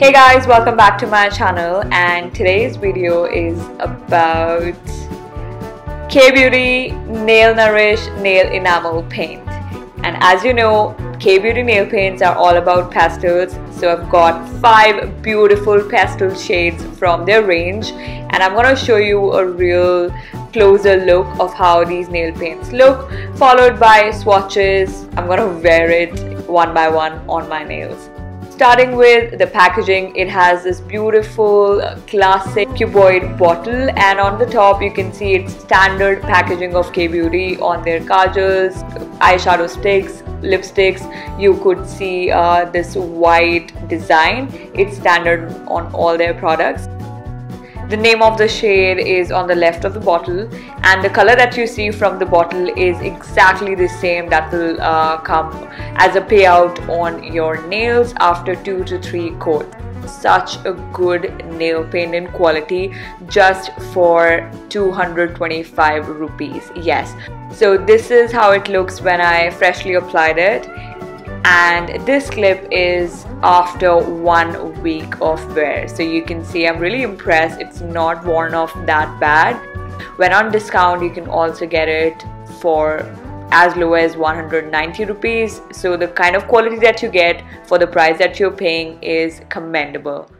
Hey guys, welcome back to my channel and today's video is about Kay Beauty Nail Nourish Nail Enamel Paint. And as you know, Kay Beauty nail paints are all about pastels. So I've got five beautiful pastel shades from their range and I'm gonna show you a real closer look of how these nail paints look followed by swatches. I'm gonna wear it one by one on my nails. Starting with the packaging, it has this beautiful classic cuboid bottle and on the top you can see it's standard packaging of Kay Beauty on their kajals, eyeshadow sticks, lipsticks. You could see uh, this white design. It's standard on all their products. The name of the shade is on the left of the bottle and the color that you see from the bottle is exactly the same that will uh, come as a payout on your nails after 2 to 3 coats. Such a good nail paint in quality just for 225 rupees yes. So this is how it looks when I freshly applied it and this clip is after one week of wear. So you can see I'm really impressed. It's not worn off that bad. When on discount you can also get it for as low as 190 rupees. So the kind of quality that you get for the price that you're paying is commendable